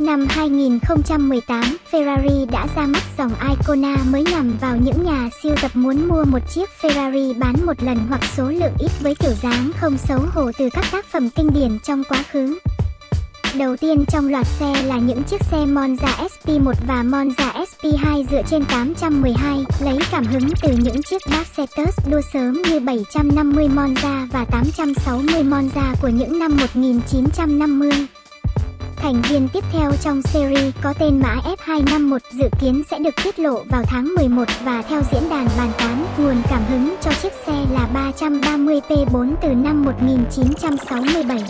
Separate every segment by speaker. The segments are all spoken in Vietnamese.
Speaker 1: Năm 2018, Ferrari đã ra mắt dòng Icona mới nhằm vào những nhà siêu tập muốn mua một chiếc Ferrari bán một lần hoặc số lượng ít với kiểu dáng không xấu hổ từ các tác phẩm kinh điển trong quá khứ. Đầu tiên trong loạt xe là những chiếc xe Monza SP1 và Monza SP2 dựa trên 812, lấy cảm hứng từ những chiếc Mercedes đua sớm như 750 Monza và 860 Monza của những năm 1950. Thành viên tiếp theo trong series có tên mã F251 dự kiến sẽ được tiết lộ vào tháng 11 và theo diễn đàn bàn tán, nguồn cảm hứng cho chiếc xe là 330 P4 từ năm 1967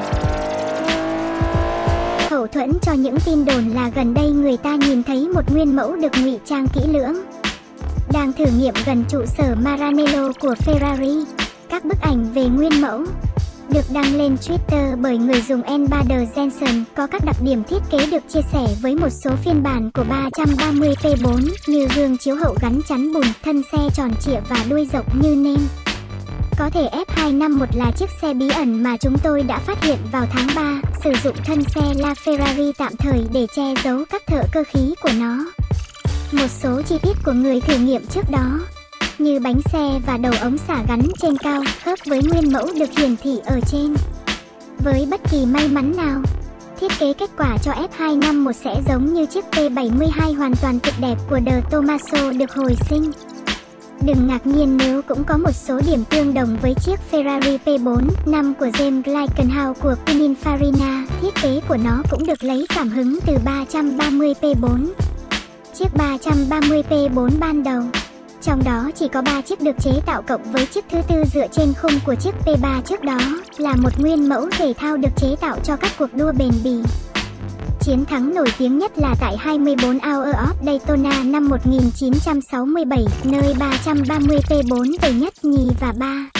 Speaker 1: hậu thuẫn cho những tin đồn là gần đây người ta nhìn thấy một nguyên mẫu được ngụy trang kỹ lưỡng. Đang thử nghiệm gần trụ sở Maranello của Ferrari. Các bức ảnh về nguyên mẫu được đăng lên Twitter bởi người dùng Enbader Jensen có các đặc điểm thiết kế được chia sẻ với một số phiên bản của 330 P4 như gương chiếu hậu gắn chắn bùn, thân xe tròn trịa và đuôi rộng như nêm. Có thể F251 là chiếc xe bí ẩn mà chúng tôi đã phát hiện vào tháng 3, sử dụng thân xe La Ferrari tạm thời để che giấu các thợ cơ khí của nó. Một số chi tiết của người thử nghiệm trước đó, như bánh xe và đầu ống xả gắn trên cao, khớp với nguyên mẫu được hiển thị ở trên. Với bất kỳ may mắn nào, thiết kế kết quả cho F251 sẽ giống như chiếc P72 hoàn toàn tuyệt đẹp của De Tomaso được hồi sinh. Đừng ngạc nhiên nếu cũng có một số điểm tương đồng với chiếc Ferrari P4 năm của James Glickenhaus của Pininfarina. Thiết kế của nó cũng được lấy cảm hứng từ 330 P4. Chiếc 330 P4 ban đầu trong đó chỉ có 3 chiếc được chế tạo cộng với chiếc thứ tư dựa trên khung của chiếc P3 trước đó, là một nguyên mẫu thể thao được chế tạo cho các cuộc đua bền bỉ. Chiến thắng nổi tiếng nhất là tại 24 Hour of Daytona năm 1967, nơi 330 P4 về nhất, nhì và ba.